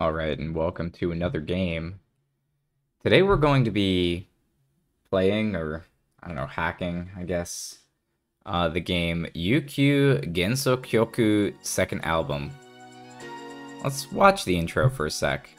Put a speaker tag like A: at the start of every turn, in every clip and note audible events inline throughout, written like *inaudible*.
A: Alright, and welcome to another game. Today we're going to be playing, or I don't know, hacking, I guess, uh, the game Yukyu Genso Kyoku second album. Let's watch the intro for a sec.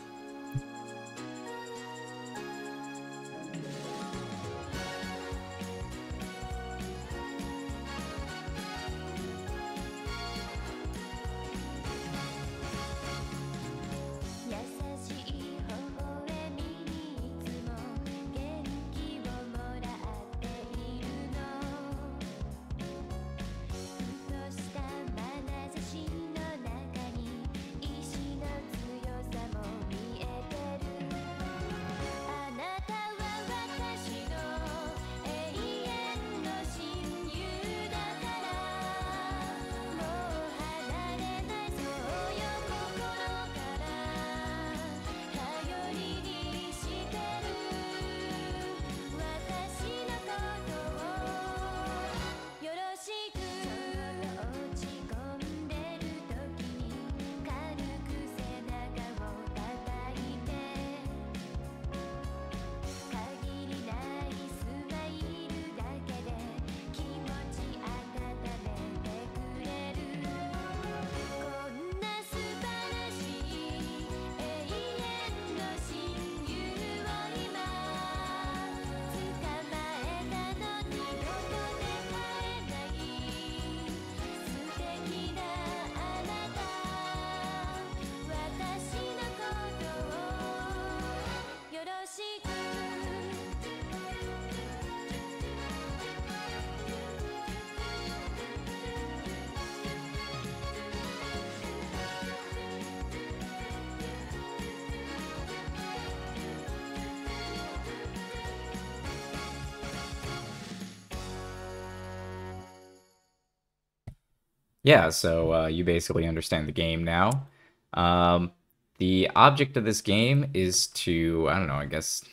A: Yeah, so uh, you basically understand the game now. Um, the object of this game is to, I don't know, I guess.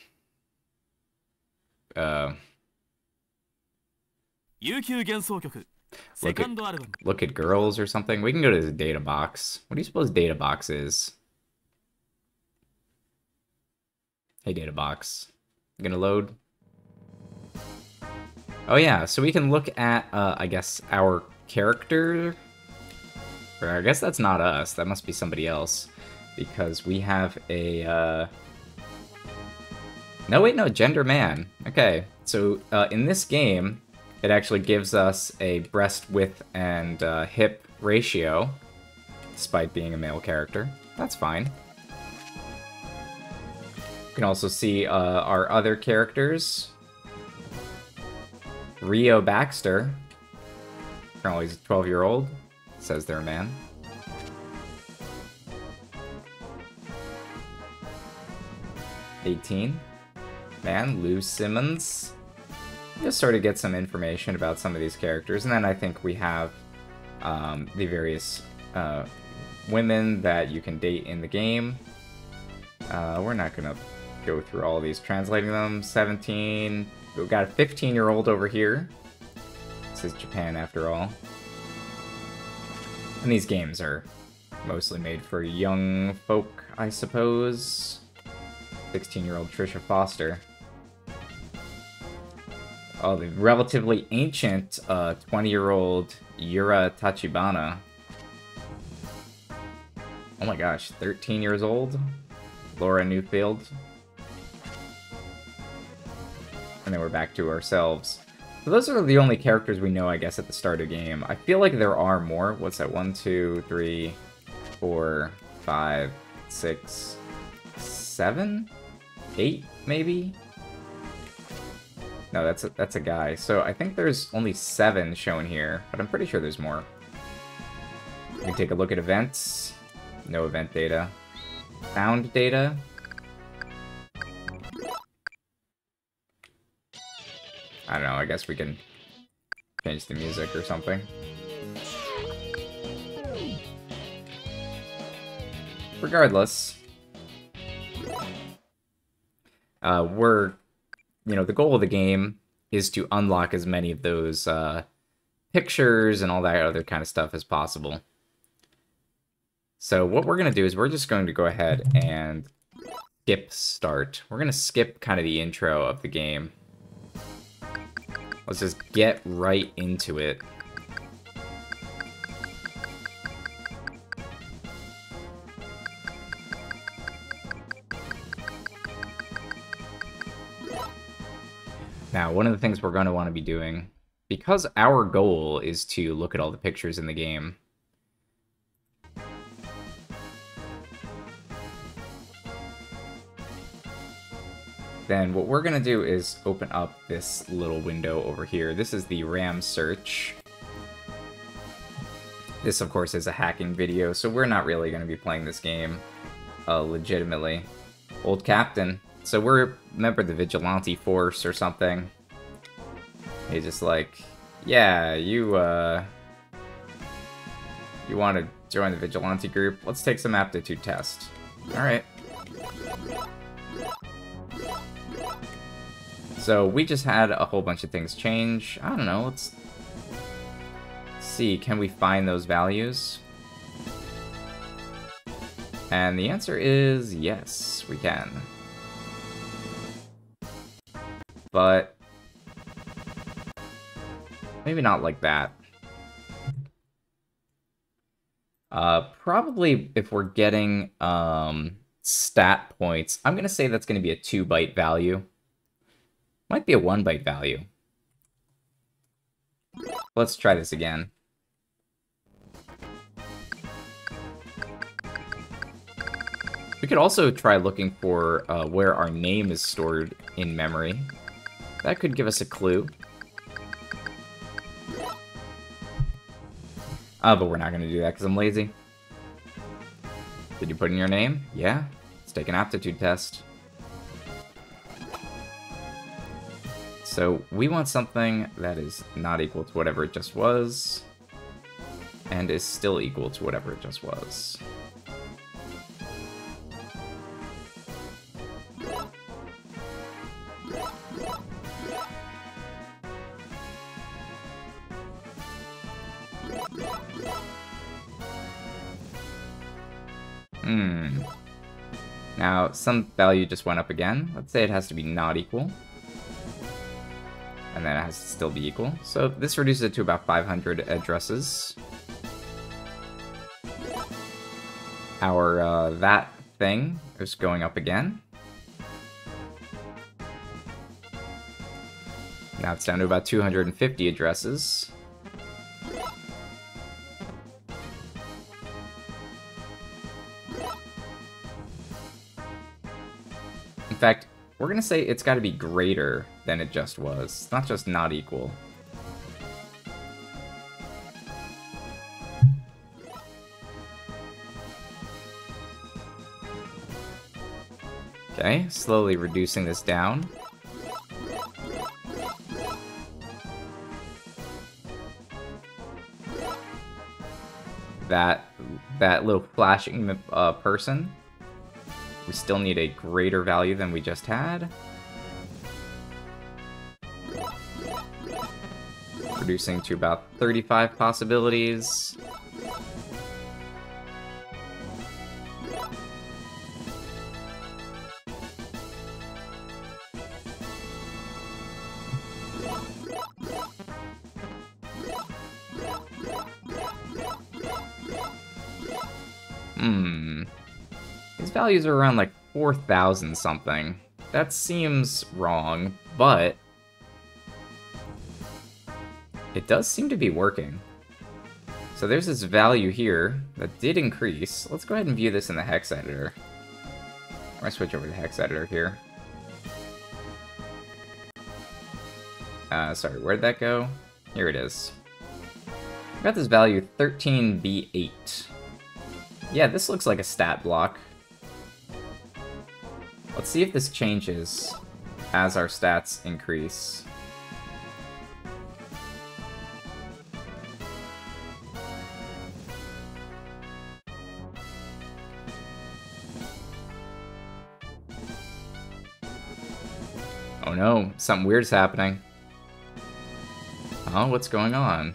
A: Uh,
B: look, at,
A: look at girls or something. We can go to the data box. What do you suppose data box is? Hey, data box. Gonna load. Oh yeah, so we can look at, uh, I guess, our character. Or I guess that's not us. That must be somebody else. Because we have a, uh... No, wait, no, gender man. Okay, so uh, in this game, it actually gives us a breast width and uh, hip ratio, despite being a male character. That's fine. You can also see uh, our other characters. Rio Baxter. Apparently he's a 12-year-old. Says they're a man. Eighteen. Man, Lou Simmons just sort of get some information about some of these characters, and then I think we have um, the various uh, women that you can date in the game. Uh, we're not gonna go through all these, translating them. 17. We've got a 15 year old over here. This is Japan after all. And these games are mostly made for young folk, I suppose. 16 year old Trisha Foster. Oh, the relatively ancient uh, 20 year old Yura Tachibana. Oh my gosh, 13 years old? Laura Newfield. And then we're back to ourselves. So those are the only characters we know, I guess, at the start of the game. I feel like there are more. What's that? One, two, three, four, five, six, seven, eight, maybe? No, that's a, that's a guy. So I think there's only seven shown here, but I'm pretty sure there's more. We can take a look at events. No event data. Found data. I don't know, I guess we can change the music or something. Regardless, uh, we're, you know, the goal of the game is to unlock as many of those uh, pictures and all that other kind of stuff as possible. So what we're going to do is we're just going to go ahead and skip start. We're going to skip kind of the intro of the game. Let's just get right into it. Now, one of the things we're going to want to be doing, because our goal is to look at all the pictures in the game, then what we're to do is open up this little window over here. This is the RAM search. This, of course, is a hacking video, so we're not really to be playing this game uh, legitimately. Old Captain. So we're member of the Vigilante Force or something. He's just like, yeah, you, uh... You want to join the Vigilante group? Let's take some aptitude test. Alright. So we just had a whole bunch of things change. I don't know, let's see, can we find those values? And the answer is yes, we can. But maybe not like that. Uh, probably if we're getting um, stat points, I'm going to say that's going to be a 2 byte value. Might be a 1 byte value. Let's try this again. We could also try looking for uh, where our name is stored in memory. That could give us a clue. Uh, but we're not going to do that because I'm lazy. Did you put in your name? Yeah. Let's take an aptitude test. So we want something that is not equal to whatever it just was, and is still equal to whatever it just was. Hmm. Now, some value just went up again. Let's say it has to be not equal. It has to still be equal. So this reduces it to about 500 addresses. Our, uh, that thing is going up again. Now it's down to about 250 addresses. In fact, we're gonna say it's gotta be greater than it just was. It's not just not equal. Okay, slowly reducing this down. That that little flashing uh, person we still need a greater value than we just had. Reducing to about 35 possibilities. Values are around like 4,000 something. That seems wrong, but it does seem to be working. So there's this value here that did increase. Let's go ahead and view this in the hex editor. I switch over to hex editor here. Uh, sorry, where'd that go? Here it is. I got this value 13b8. Yeah, this looks like a stat block. Let's see if this changes as our stats increase. Oh no, something weird's happening. Oh, what's going on?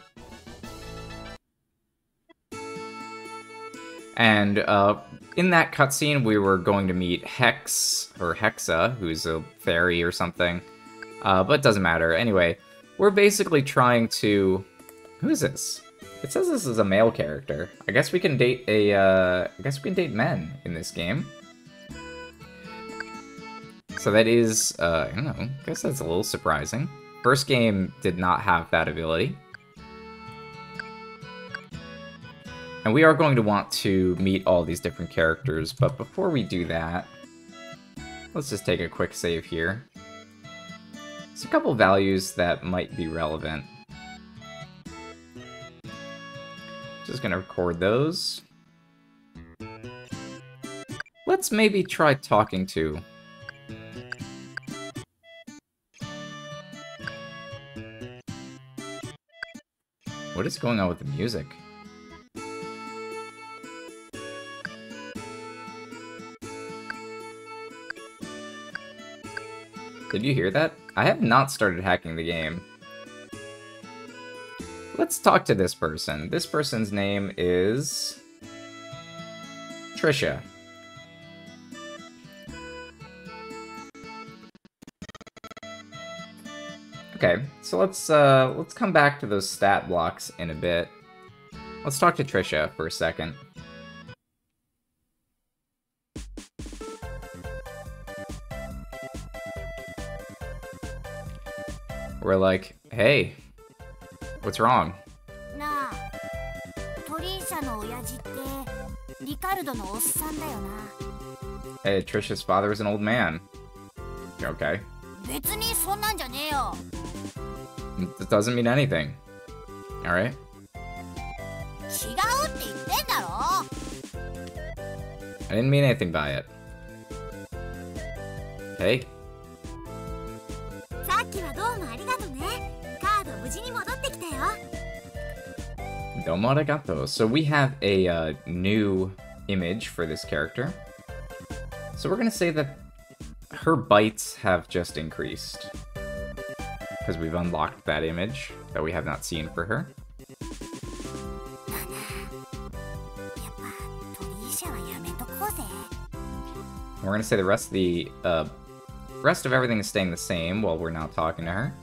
A: And uh, in that cutscene, we were going to meet Hex, or Hexa, who's a fairy or something. Uh, but it doesn't matter. Anyway, we're basically trying to... Who is this? It says this is a male character. I guess we can date a, uh, I guess we can date men in this game. So that is, uh, I don't know, I guess that's a little surprising. First game did not have that ability. And we are going to want to meet all these different characters, but before we do that, let's just take a quick save here. There's a couple values that might be relevant. Just gonna record those. Let's maybe try talking to. What is going on with the music? Did you hear that? I have not started hacking the game. Let's talk to this person. This person's name is... Trisha. Okay, so let's uh, let's come back to those stat blocks in a bit. Let's talk to Trisha for a second. We're like, hey, what's wrong?
C: なあトリーシャの親父ってリカルドのおっさんだよな
A: Hey, Trisha's father is an old man. You okay?
C: 別にそんなんじゃねえよ
A: It doesn't mean anything. Alright?
C: 違うって言ってんだろ
A: I didn't mean anything by it. Hey, Domo arigato. So we have a uh, new image for this character. So we're gonna say that her bites have just increased because we've unlocked that image that we have not seen for her. We're gonna say the rest of the uh, rest of everything is staying the same while we're not talking to her.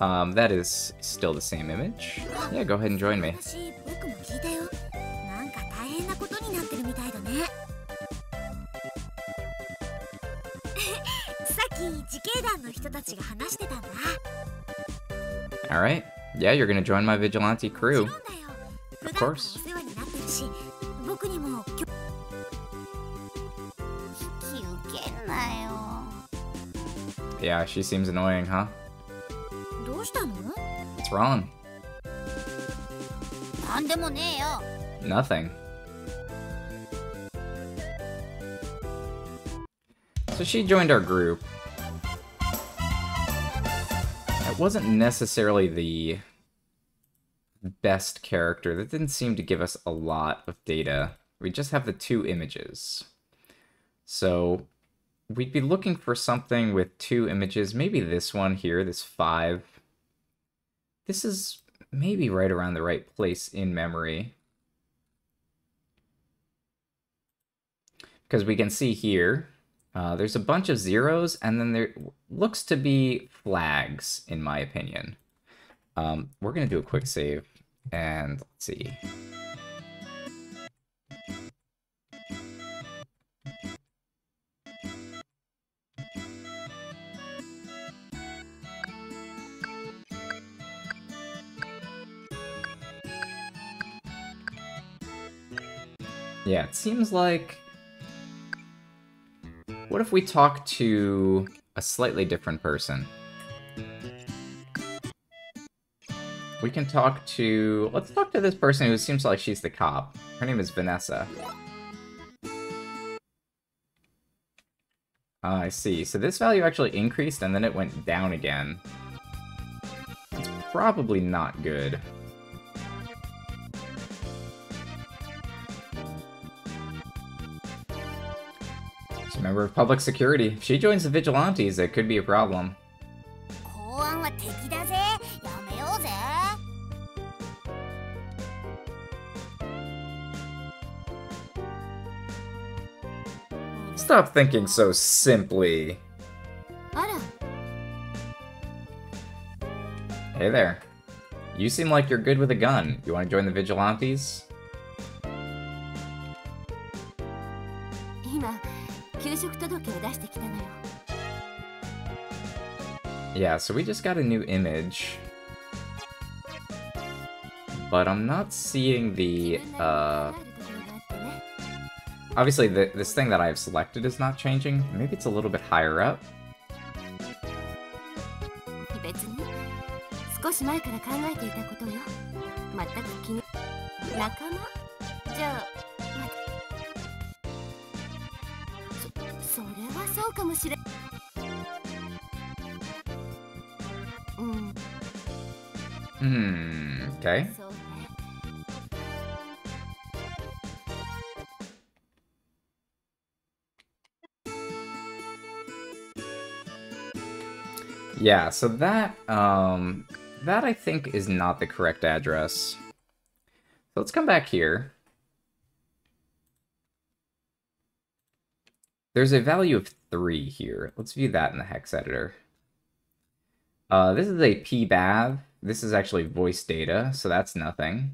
A: Um, that is still the same image. Yeah, go ahead and join me. *laughs* Alright. Yeah, you're gonna join my vigilante crew. Of course. *laughs* Yeah, she seems annoying, huh? What's wrong? Nothing. So she joined our group. That wasn't necessarily the best character. That didn't seem to give us a lot of data. We just have the two images. So we'd be looking for something with two images. Maybe this one here, this five this is maybe right around the right place in memory. because we can see here uh, there's a bunch of zeros and then there looks to be flags in my opinion um, we're gonna do a quick save and let's see yeah it seems like what if we talk to a slightly different person? We can talk to... Let's talk to this person who seems like she's the cop. Her name is Vanessa. Ah, I see. So this value actually increased and then it went down again. It's probably not good. member of public security. If she joins the vigilantes, it could be a problem. Stop thinking so simply. Hey there. You seem like you're good with a gun. You want to join the Vigilantes? Yeah, so we just got a new image. But I'm not seeing the, uh... Obviously, the, this thing that I have selected is not changing. Maybe it's a little bit higher up. Hmm, okay. Yeah, so that, um, that I think is not the correct address. So let's come back here. There's a value of 3 here. Let's view that in the hex editor. Uh, this is a pbav, this is actually voice data, so that's nothing.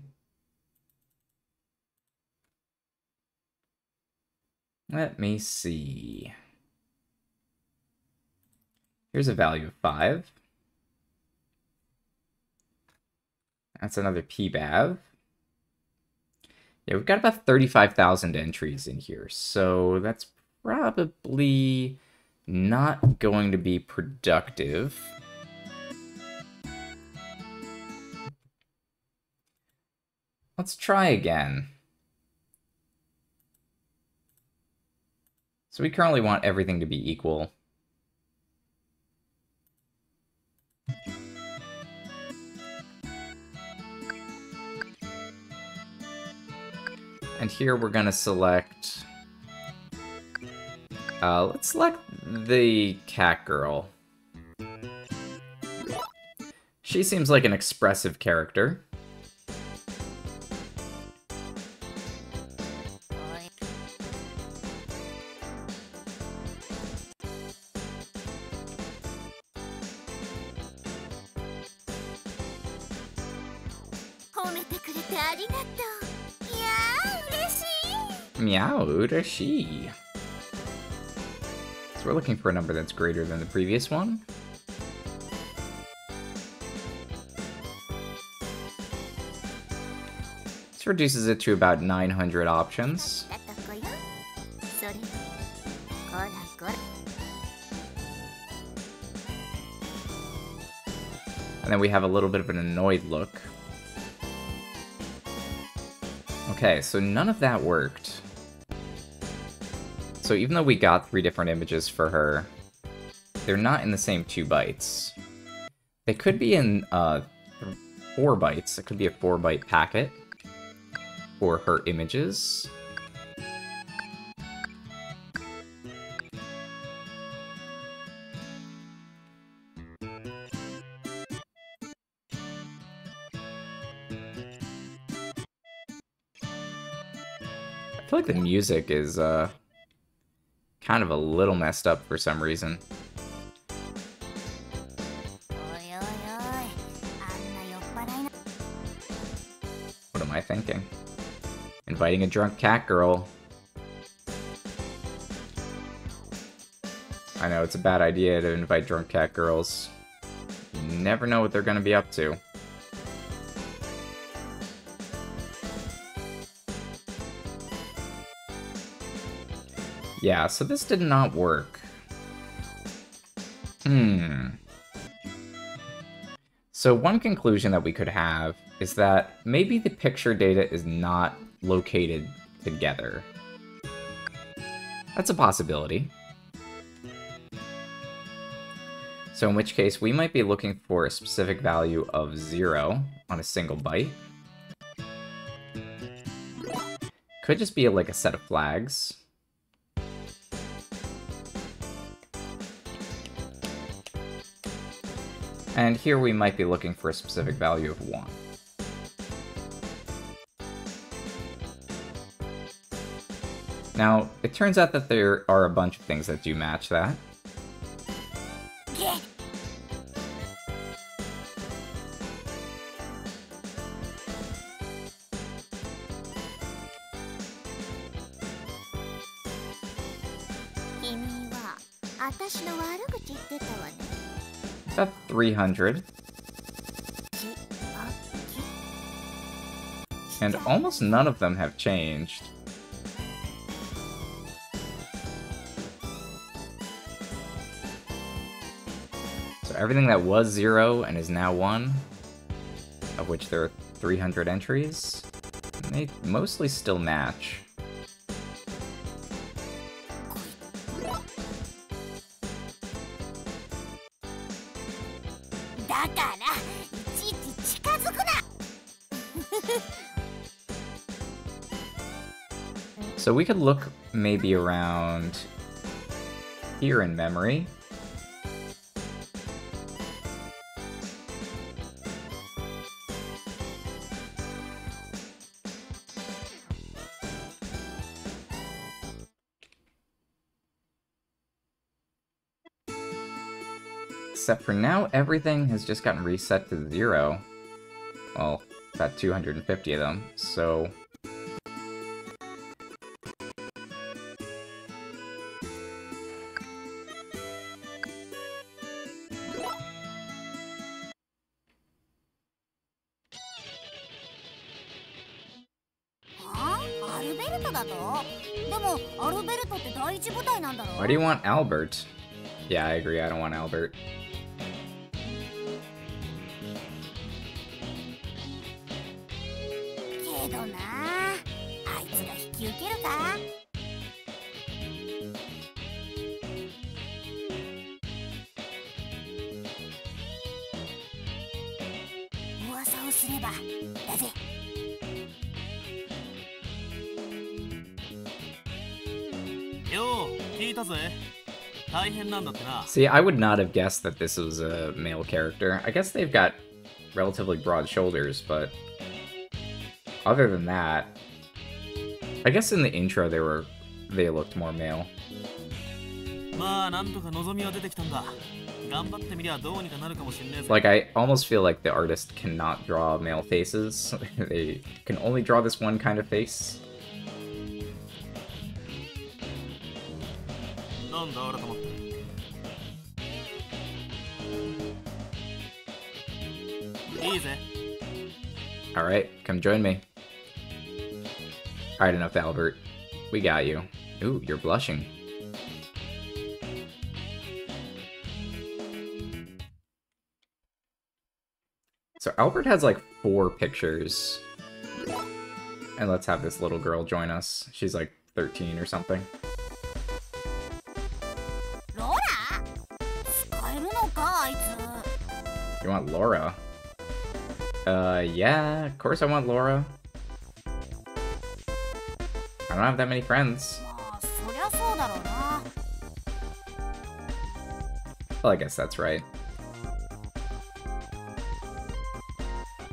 A: Let me see. Here's a value of 5. That's another PBAV. Yeah, we've got about 35,000 entries in here, so that's probably not going to be productive. Let's try again. So we currently want everything to be equal. And here we're gonna select... Uh, let's select the cat girl. She seems like an expressive character. does she? So we're looking for a number that's greater than the previous one. This reduces it to about 900 options. And then we have a little bit of an annoyed look. Okay, so none of that worked. So even though we got three different images for her, they're not in the same two bytes. They could be in uh, four bytes. It could be a four byte packet for her images. I feel like the music is uh kind of a little messed up for some reason. What am I thinking? Inviting a drunk cat girl. I know, it's a bad idea to invite drunk cat girls. You never know what they're gonna be up to. Yeah, so this did not work. Hmm. So one conclusion that we could have is that maybe the picture data is not located together. That's a possibility. So in which case, we might be looking for a specific value of 0 on a single byte. Could just be like a set of flags. And here we might be looking for a specific value of 1. Now, it turns out that there are a bunch of things that do match that. 300. And almost none of them have changed. So everything that was 0 and is now 1, of which there are 300 entries, they mostly still match. So we could look maybe around here in memory. Except for now, everything has just gotten reset to zero. Well, about 250 of them, so... Albert? Yeah, I agree, I don't want Albert. See, I would not have guessed that this was a male character. I guess they've got relatively broad shoulders, but other than that, I guess in the intro they were they looked more male.
B: まあなんとか望みは出てきたんだ頑張ってみりゃどうにかなるかもしんねえぜ
A: Like I almost feel like the artist cannot draw male faces. *laughs* they can only draw this one kind of face.
B: なんだ改まっ
A: All right, come join me. All right, enough, Albert. We got you. Ooh, you're blushing. So Albert has like four pictures. And let's have this little girl join us. She's like 13 or something. You want Laura? Uh, yeah, of course I want Laura. I don't have that many friends. Well, I guess that's right.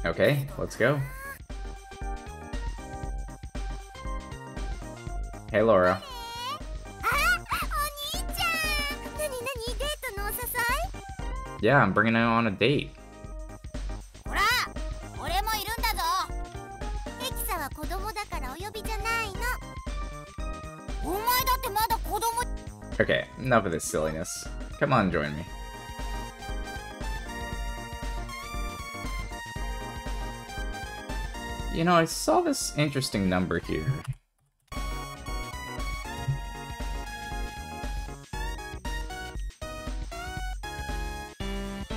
A: Okay, let's go. Hey, Laura. Yeah, I'm bringing her on a date. Enough of this silliness. Come on, join me. You know, I saw this interesting number here.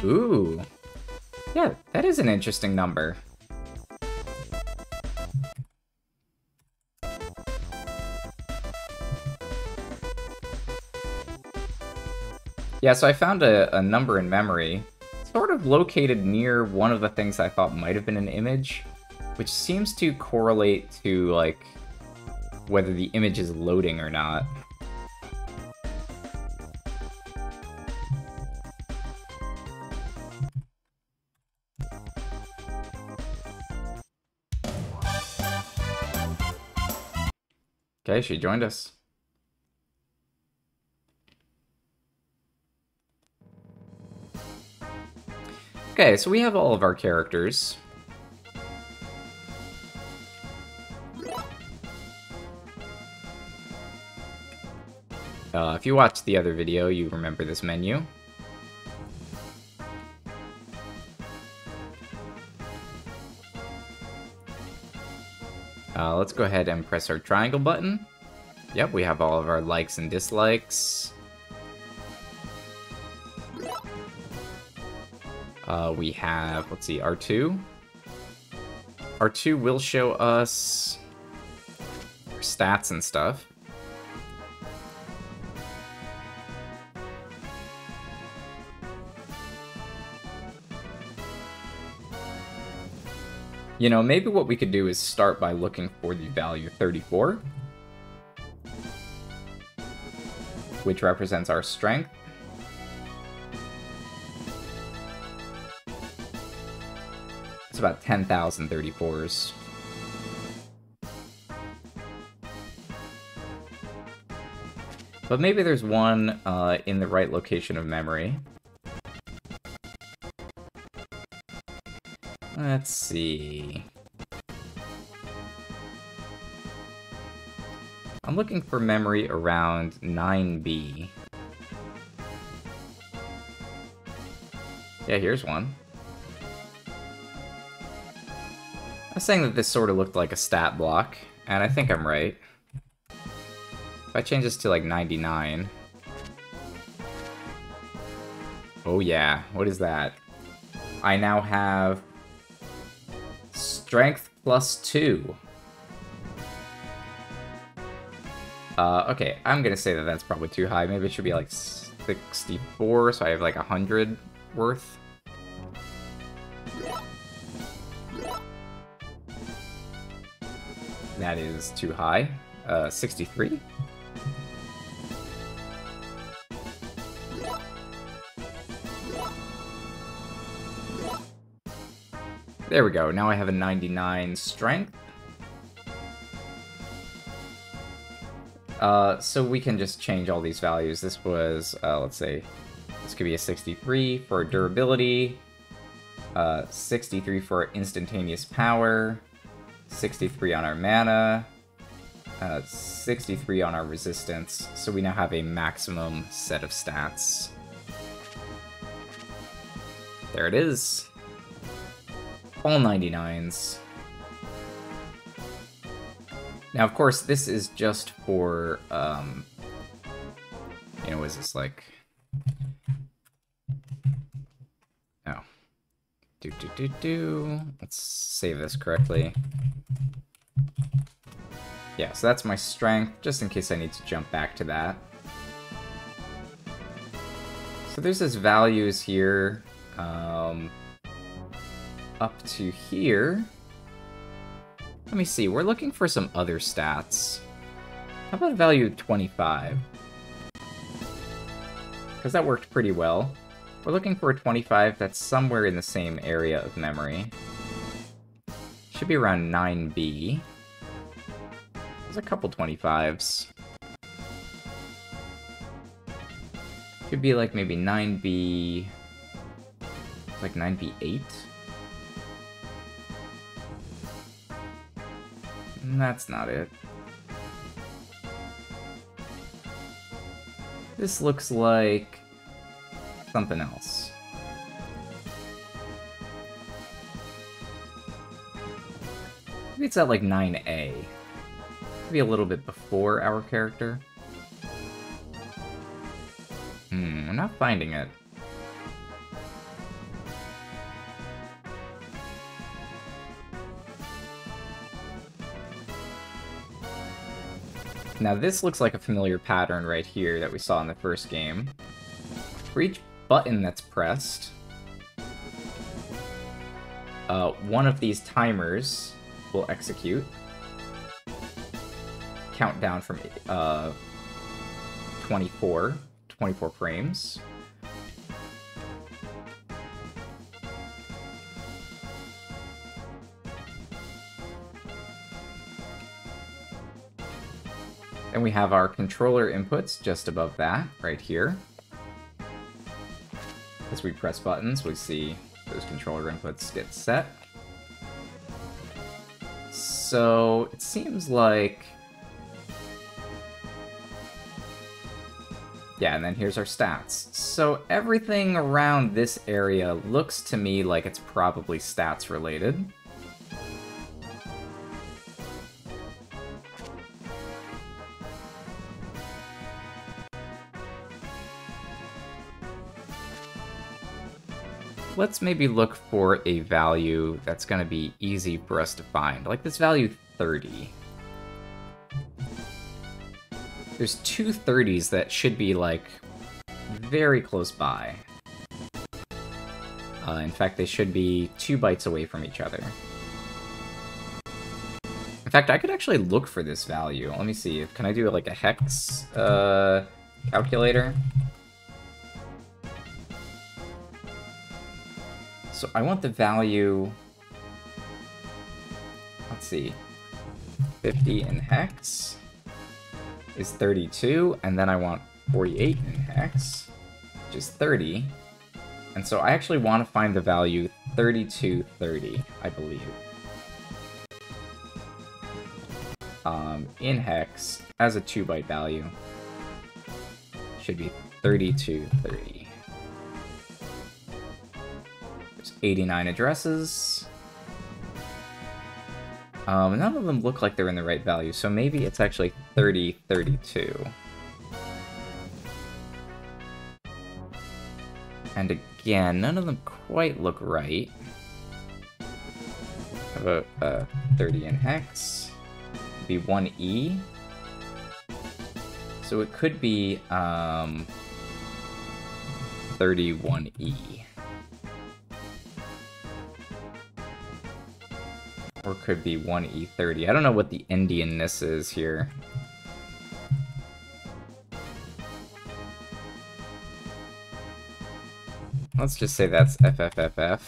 A: Ooh. Yeah, that is an interesting number. Yeah, so I found a, a number in memory, sort of located near one of the things I thought might have been an image, which seems to correlate to, like, whether the image is loading or not. Okay, she joined us. Okay, so we have all of our characters. Uh, if you watched the other video, you remember this menu. Uh, let's go ahead and press our triangle button. Yep, we have all of our likes and dislikes. Uh, we have, let's see, R2. R2 will show us our stats and stuff. You know, maybe what we could do is start by looking for the value 34, which represents our strength. About 10,000 34s. But maybe there's one uh, in the right location of memory. Let's see. I'm looking for memory around 9B. Yeah, here's one. I was saying that this sort of looked like a stat block, and I think I'm right. If I change this to like 99... Oh yeah, what is that? I now have Strength plus two. Uh, okay, I'm gonna say that that's probably too high. Maybe it should be like 64, so I have like 100 worth. That is too high. Uh, 63? There we go. Now I have a 99 strength. Uh, so we can just change all these values. This was, uh, let's say, this could be a 63 for durability, uh, 63 for instantaneous power, 63 on our mana, uh, 63 on our resistance. So we now have a maximum set of stats. There it is all 99s. Now, of course, this is just for, um, you know, is this like... Do, do, do, do. Let's save this correctly. Yeah, so that's my strength, just in case I need to jump back to that. So there's this values here. Um, up to here. Let me see, we're looking for some other stats. How about a value of 25? Because that worked pretty well. We're looking for a 25 that's somewhere in the same area of memory. Should be around 9B. There's a couple 25s. Could be like maybe 9B... Like 9B8? Mm, that's not it. This looks like something else. Maybe it's at like 9A. Maybe a little bit before our character. Hmm, I'm not finding it. Now this looks like a familiar pattern right here that we saw in the first game. For each button that's pressed, uh, one of these timers will execute. Countdown from uh, 24, 24 frames. Then we have our controller inputs just above that, right here. As we press buttons, we see those controller inputs get set. So it seems like... Yeah, and then here's our stats. So everything around this area looks to me like it's probably stats related. Let's maybe look for a value that's going to be easy for us to find. Like this value 30. There's two 30s that should be, like, very close by. Uh, in fact, they should be two bytes away from each other. In fact, I could actually look for this value. Let me see. Can I do, like, a hex uh, calculator? So I want the value... Let's see. 50 in hex is 32, and then I want 48 in hex, which is 30. And so I actually want to find the value 3230, I believe. Um, in hex, as a 2-byte value, should be 3230. 89 addresses. Um, none of them look like they're in the right value, so maybe it's actually 30, 32. And again, none of them quite look right. How about uh, 30 in hex? Be 1E. So it could be um, 31E. Or could be 1E30. I don't know what the endianness is here. Let's just say that's FFFF.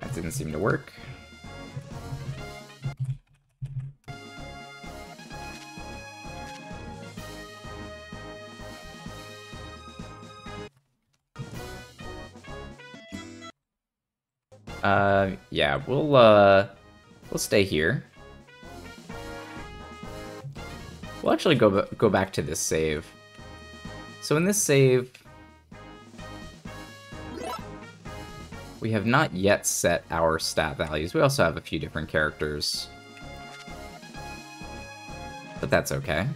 A: That didn't seem to work. Uh, yeah, we'll, uh, we'll stay here. We'll actually go, go back to this save. So in this save, we have not yet set our stat values. We also have a few different characters. But that's okay.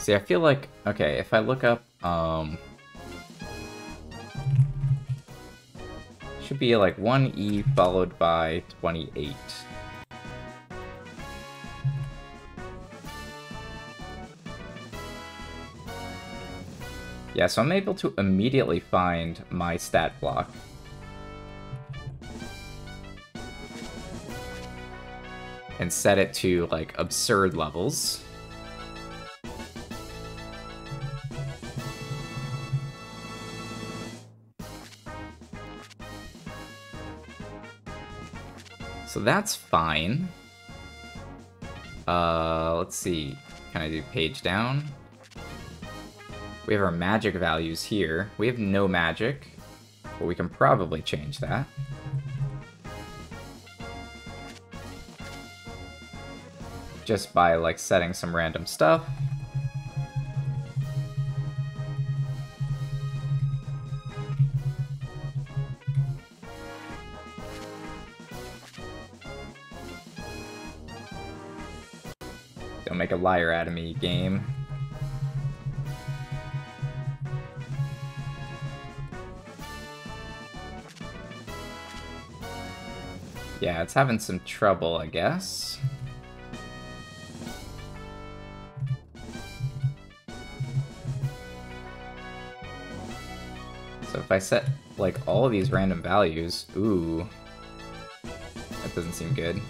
A: See, I feel like, okay, if I look up, um... Should be like 1E followed by 28. Yeah, so I'm able to immediately find my stat block. And set it to, like, absurd levels. That's fine. Uh, let's see. Can I do page down? We have our magic values here. We have no magic, but we can probably change that. Just by, like, setting some random stuff. Liar out of me, game. Yeah, it's having some trouble, I guess. So if I set, like, all of these random values, ooh, that doesn't seem good.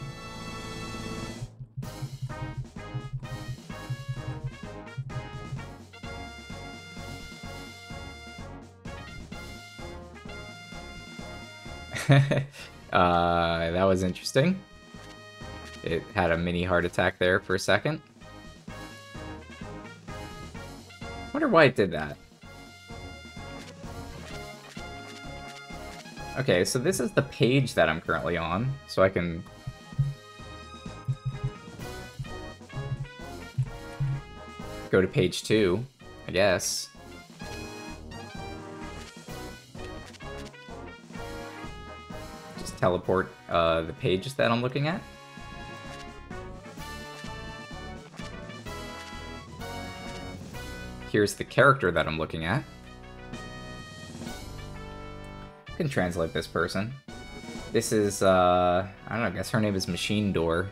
A: *laughs* uh, that was interesting. It had a mini heart attack there for a second. Wonder why it did that. Okay, so this is the page that I'm currently on, so I can... Go to page two, I guess. Teleport uh, the page that I'm looking at. Here's the character that I'm looking at. I can translate this person. This is, uh, I don't know, I guess her name is Machine Door.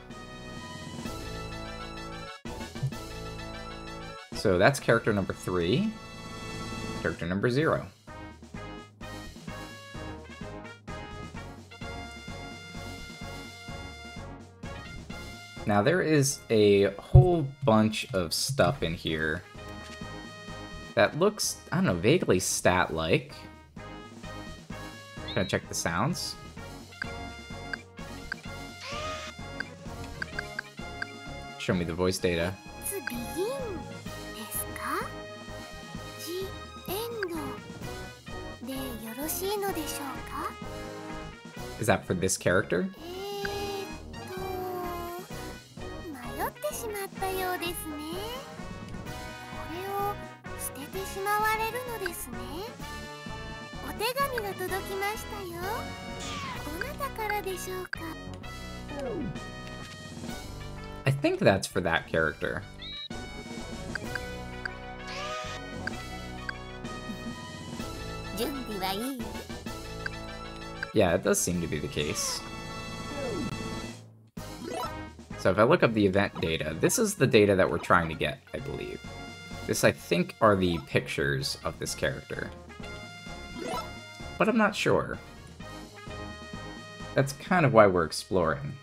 A: So that's character number three. Character number zero. Now there is a whole bunch of stuff in here that looks, I don't know, vaguely stat-like. Gonna check the sounds. Show me the voice data. Is that for this character? I think that's for that character.
C: Mm-hmm.
A: Yeah, it does seem to be the case. So if I look up the event data, this is the data that we're trying to get, I believe. This, I think, are the pictures of this character. But I'm not sure. That's kind of why we're exploring.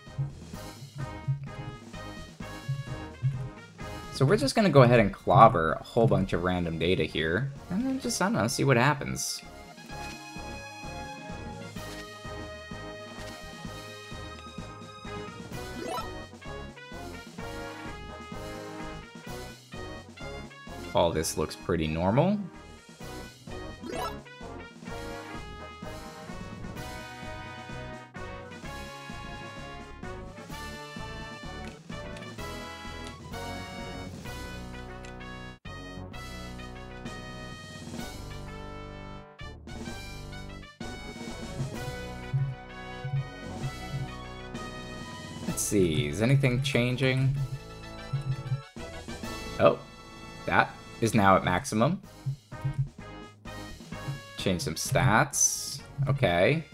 A: So we're just gonna go ahead and clobber a whole bunch of random data here, and then just, I don't know, see what happens. All this looks pretty normal. Anything changing? Oh, that is now at maximum. Change some stats. Okay.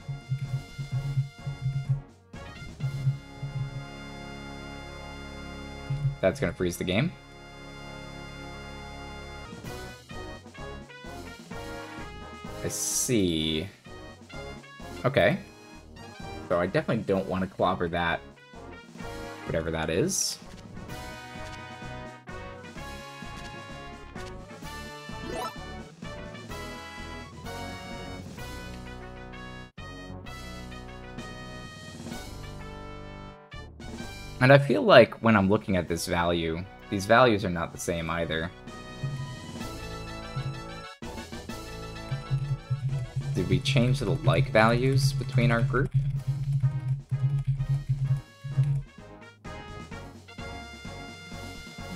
A: That's gonna freeze the game. I see. Okay. So I definitely don't want to clobber that. Whatever that is. And I feel like when I'm looking at this value, these values are not the same either. Did we change the like values between our group?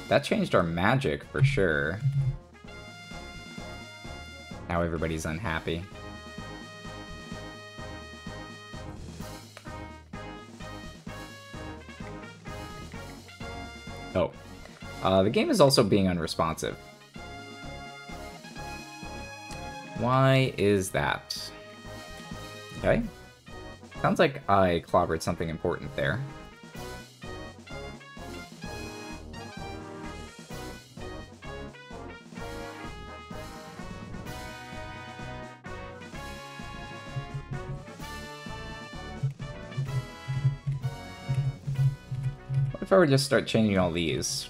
A: That changed our magic for sure. Now everybody's unhappy. Oh. Uh, the game is also being unresponsive. Why is that? Okay. Sounds like I clobbered something important there. To just start changing all these?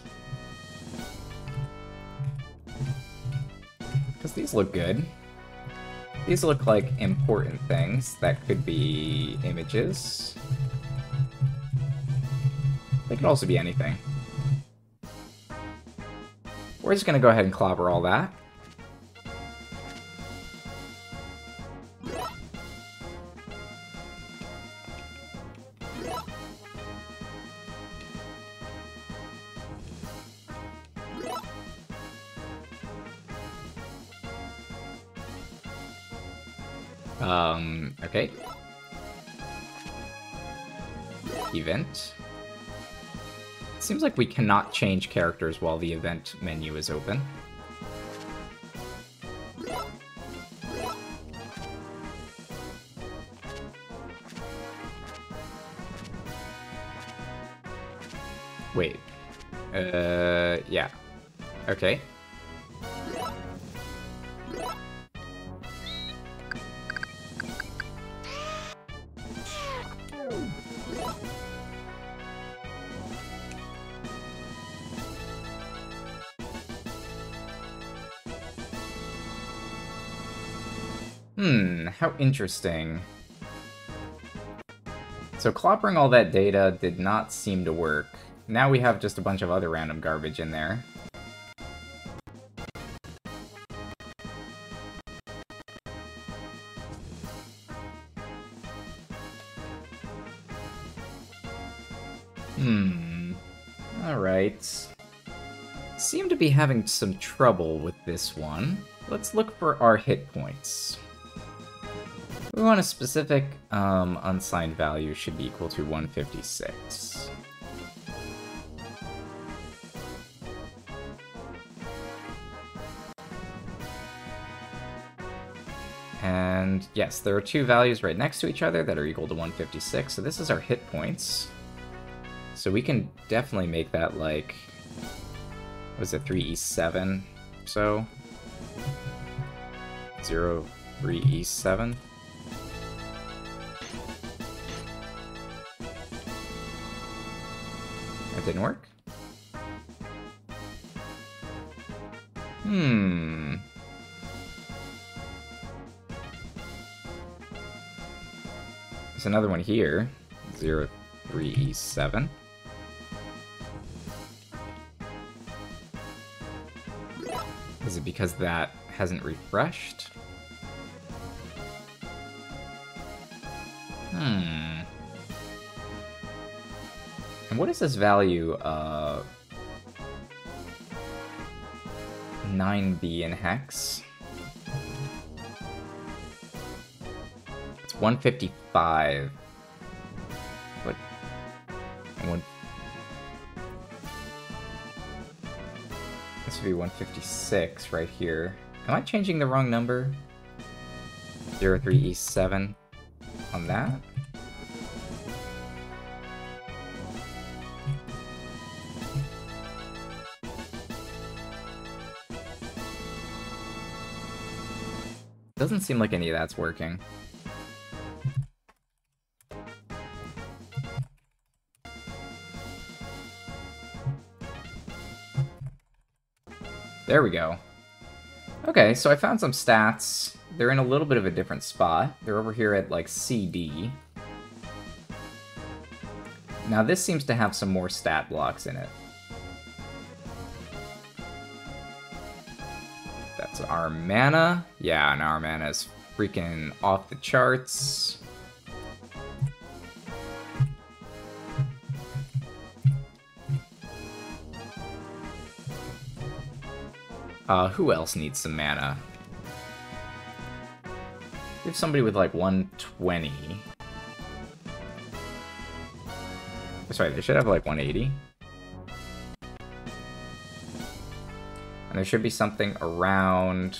A: Because these look good. These look like important things that could be images. They could also be anything. We're just gonna go ahead and clobber all that. Like we cannot change characters while the event menu is open. Wait. Uh, yeah. Okay. Interesting. So clobbering all that data did not seem to work. Now we have just a bunch of other random garbage in there. Hmm. Alright. Seem to be having some trouble with this one. Let's look for our hit points. Want a specific um, unsigned value should be equal to 156. And yes, there are two values right next to each other that are equal to 156, so this is our hit points. So we can definitely make that like, was it 3e7? So, 0, 3e7. Didn't work? Hmm. There's another one here. 03E7. Is it because that hasn't refreshed? Hmm. What is this value of 9b in hex? It's 155. What? One. This would be 156 right here. Am I changing the wrong number? 03E7 on that? Doesn't seem like any of that's working. There we go. Okay, so I found some stats. They're in a little bit of a different spot. They're over here at, like, CD. Now, this seems to have some more stat blocks in it. Our mana. Yeah, and our mana is freaking off the charts. Uh, who else needs some mana? We have somebody with like 120. Sorry, they should have like 180. And there should be something around...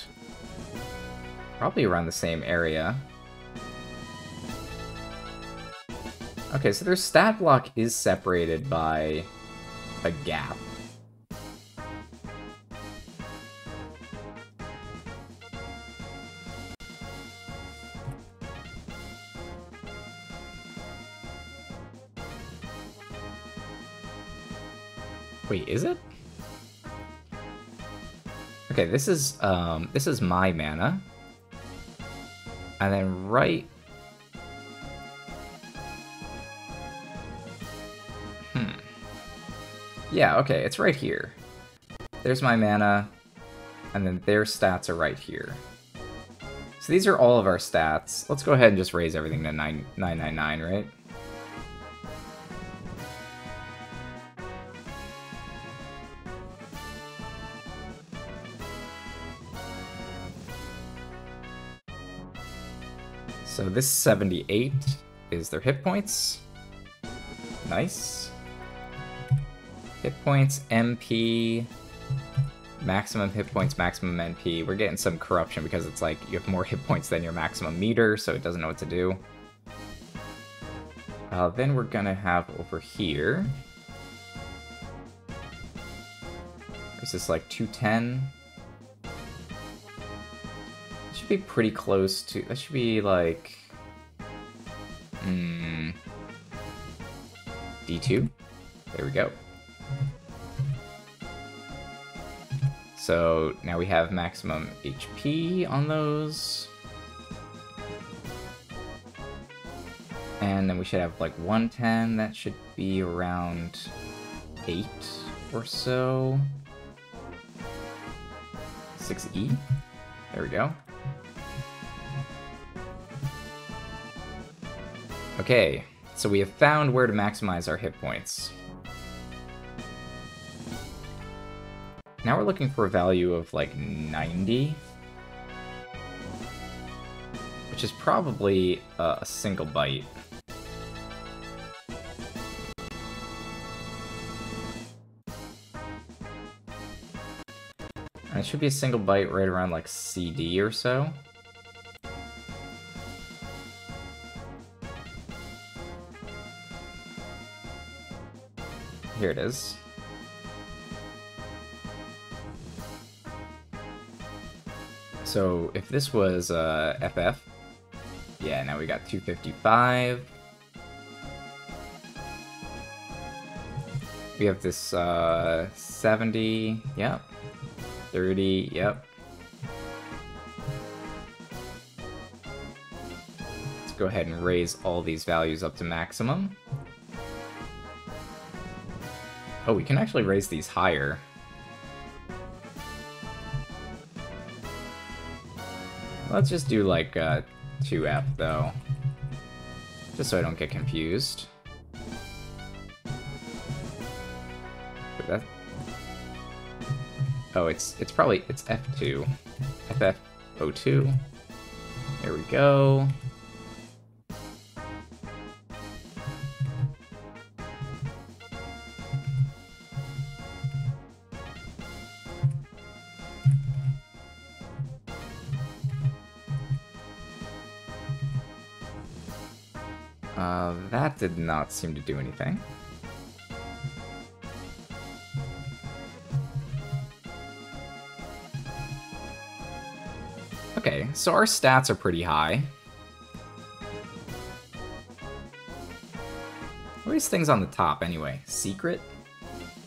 A: Probably around the same area. Okay, so their stat block is separated by a gap. Wait, is it? Okay, this is um this is my mana. And then right... Hmm. Yeah, okay, it's right here. There's my mana, and then their stats are right here. So these are all of our stats. Let's go ahead and just raise everything to 9, 999, right? This 78 is their hit points. Nice. Hit points, MP, maximum hit points, maximum NP. We're getting some corruption because it's like you have more hit points than your maximum meter, so it doesn't know what to do. Uh, then we're gonna have over here. Is this is like 210? should be pretty close to. That should be like. Hmm. D2. There we go. So now we have maximum HP on those. And then we should have like 110. That should be around 8 or so. 6E. There we go. Okay, so we have found where to maximize our hit points. Now we're looking for a value of like 90. Which is probably uh, a single byte. And it should be a single byte right around like CD or so. Here it is. So if this was uh, FF, yeah, now we got 255. We have this uh, 70, yep. 30, yep. Let's go ahead and raise all these values up to maximum. Oh, we can actually raise these higher. Let's just do like uh, 2F though. Just so I don't get confused. But that... Oh, it's it's probably it's F2. FF02. There we go. Did not seem to do anything. Okay, so our stats are pretty high. What are these things on the top anyway? Secret?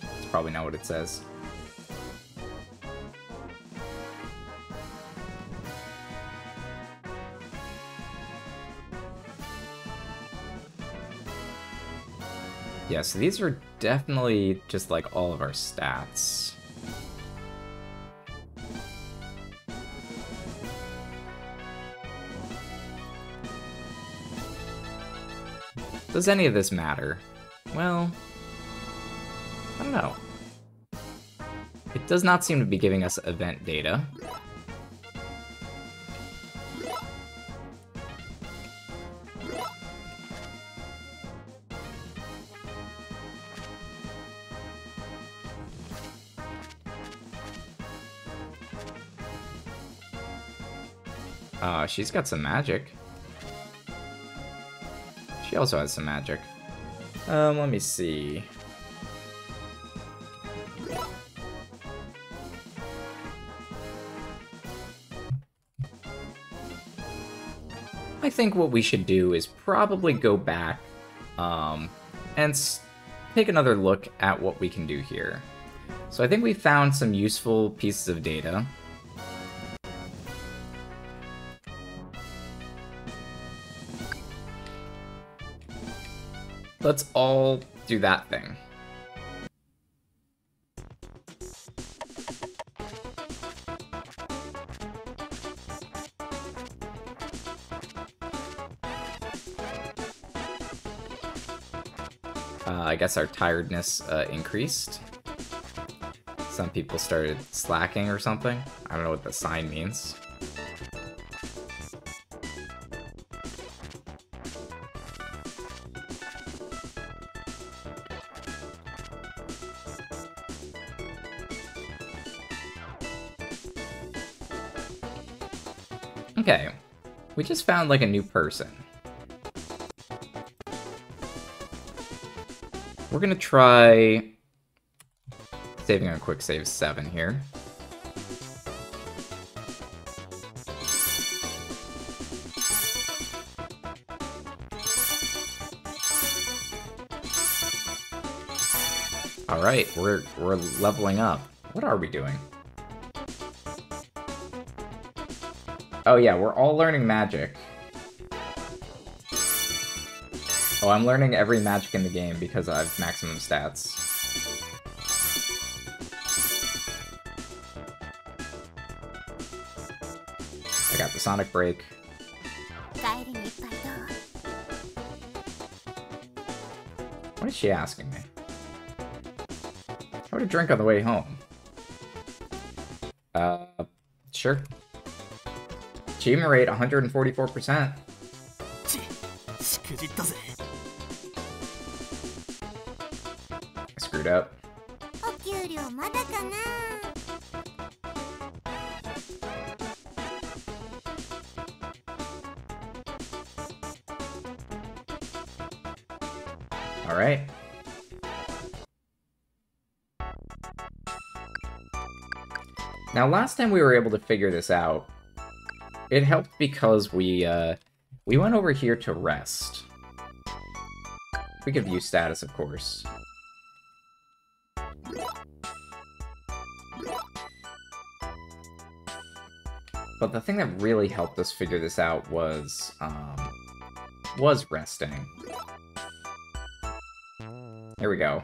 A: That's probably not what it says. Yeah, so these are definitely just like all of our stats. Does any of this matter? Well, I don't know. It does not seem to be giving us event data. She's got some magic. She also has some magic. Um, let me see. I think what we should do is probably go back um, and take another look at what we can do here. So I think we found some useful pieces of data. Let's all do that thing. Uh, I guess our tiredness uh, increased. Some people started slacking or something. I don't know what the sign means. We just found like a new person. We're gonna try saving a quick save 7 here. Alright, we're we're leveling up. What are we doing? Oh yeah, we're all learning magic. Oh, I'm learning every magic in the game because I have maximum stats. I got the Sonic Break. What is she asking me? How to drink on the way home? Uh, sure. Achievement rate 144%. Screwed up. Alright. Now last time we were able to figure this out, it helped because we, uh, we went over here to rest. We could view status, of course. But the thing that really helped us figure this out was, um, was resting. Here we go.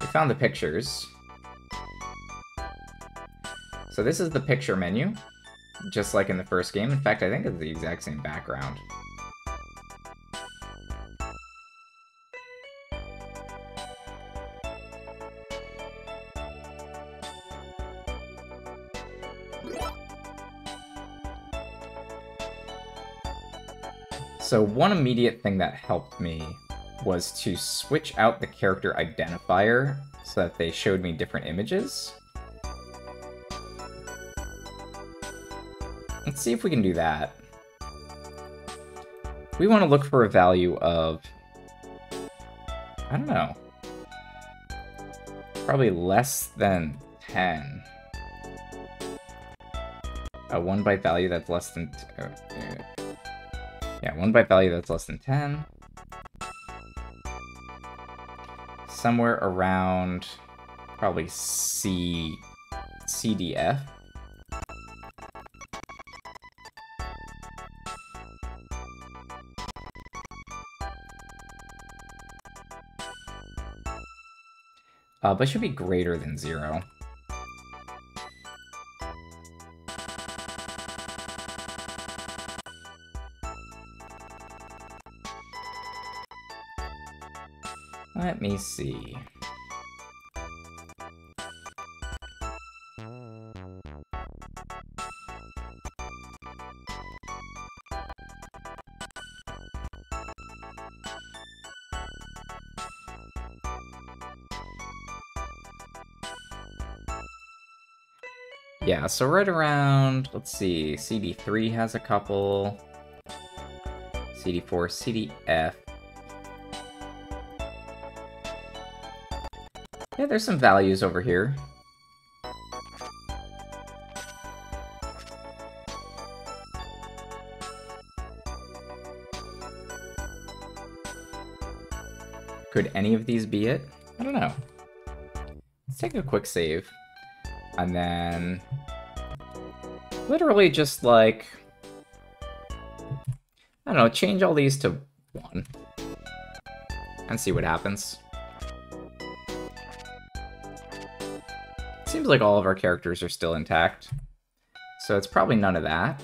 A: We found the pictures. So this is the picture menu, just like in the first game. In fact, I think it's the exact same background. So one immediate thing that helped me was to switch out the character identifier so that they showed me different images. Let's see if we can do that. We want to look for a value of... I don't know. Probably less than 10. A one byte value that's less than... Uh, yeah, one byte value that's less than 10 somewhere around probably C CDF. Uh, but should be greater than zero. Let me see. Yeah, so right around, let's see, CD3 has a couple. CD4, CDF. Yeah, there's some values over here. Could any of these be it? I don't know. Let's take a quick save. And then... Literally just like... I don't know, change all these to 1. and see what happens. Seems like all of our characters are still intact. So it's probably none of that.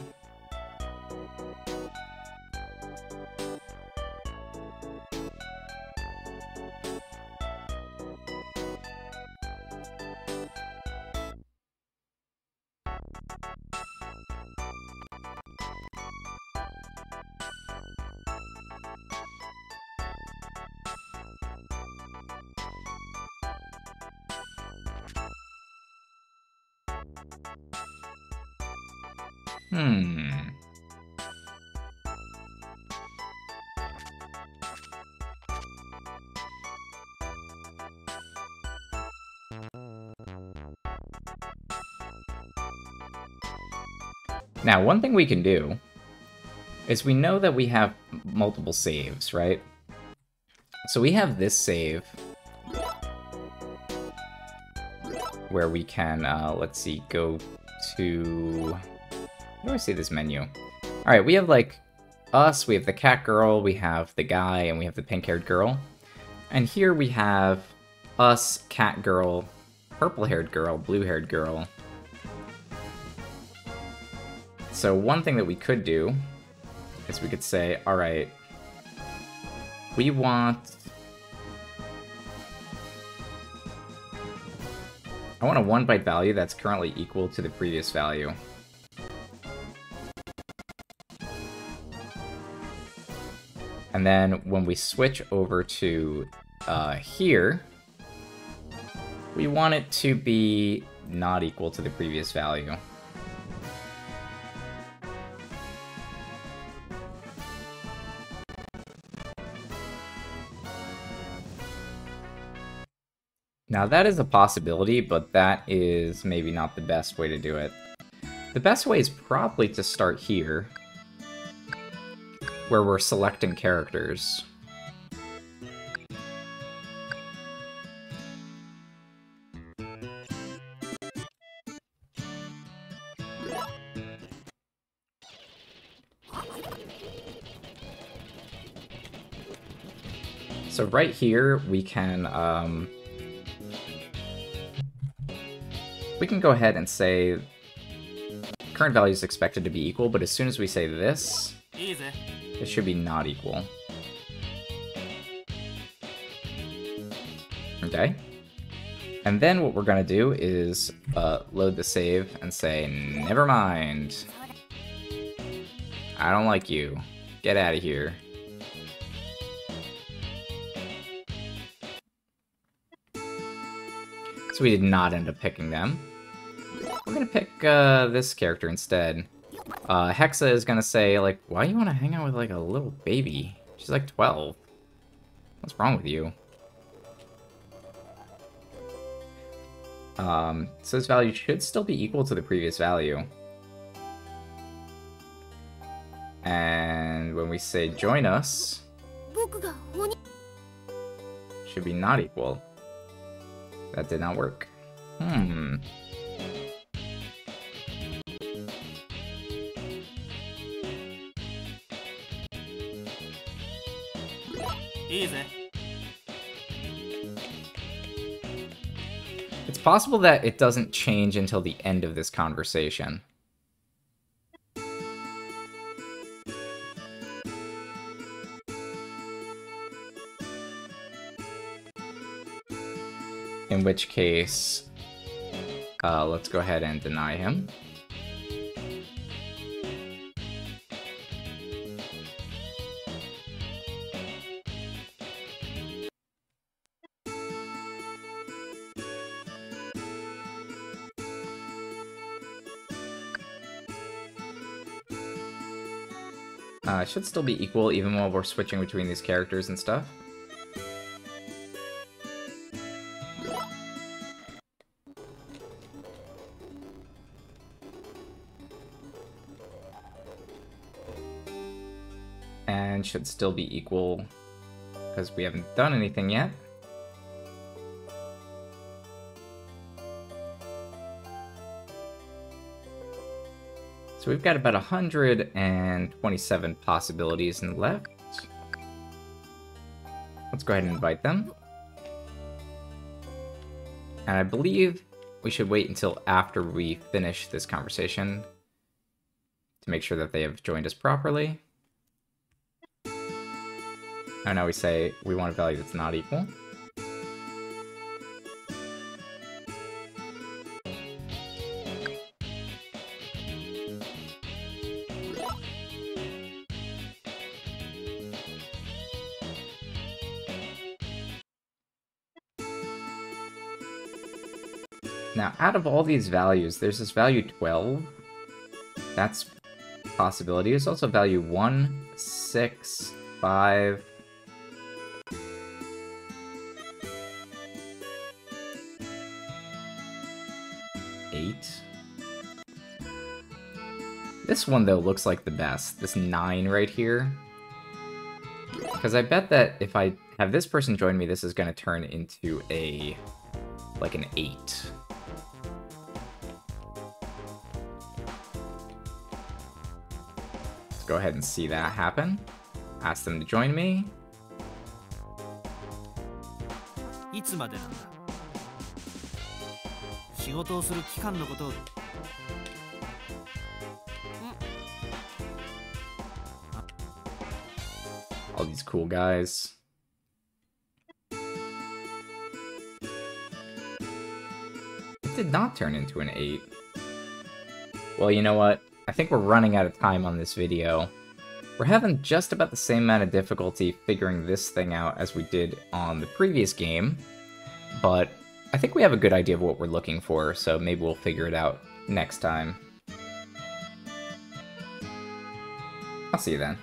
A: One thing we can do is we know that we have multiple saves, right? So we have this save where we can, uh, let's see, go to... Where do I see this menu? Alright, we have, like, us, we have the cat girl, we have the guy, and we have the pink-haired girl. And here we have us, cat girl, purple-haired girl, blue-haired girl. So one thing that we could do is we could say, alright, we want... I want a 1 byte value that's currently equal to the previous value. And then when we switch over to uh, here, we want it to be not equal to the previous value. Now that is a possibility, but that is maybe not the best way to do it. The best way is probably to start here, where we're selecting characters. So right here, we can, um, we can go ahead and say current value is expected to be equal, but as soon as we say this,
B: Easy.
A: it should be not equal. Okay. And then what we're going to do is uh, load the save and say, never mind. I don't like you. Get out of here. So we did not end up picking them gonna pick uh, this character instead. Uh, Hexa is gonna say, like, why do you wanna hang out with, like, a little baby? She's, like, 12. What's wrong with you? Um, so this value should still be equal to the previous value. And when we say join us, should be not equal. That did not work. Hmm. It's possible that it doesn't change until the end of this conversation. In which case, uh, let's go ahead and deny him. Should still be equal even while we're switching between these characters and stuff. And should still be equal because we haven't done anything yet. So we've got about 127 possibilities in left. let's go ahead and invite them. And I believe we should wait until after we finish this conversation to make sure that they have joined us properly. And now we say we want a value that's not equal. Out of all these values, there's this value 12. That's possibility. There's also value 1, 6, 5. Eight. This one, though, looks like the best. This 9 right here. Because I bet that if I have this person join me, this is going to turn into a... like an 8. go ahead and see that happen. Ask them to join me. All these cool guys. It did not turn into an 8. Well, you know what? I think we're running out of time on this video. We're having just about the same amount of difficulty figuring this thing out as we did on the previous game, but I think we have a good idea of what we're looking for, so maybe we'll figure it out next time. I'll see you then.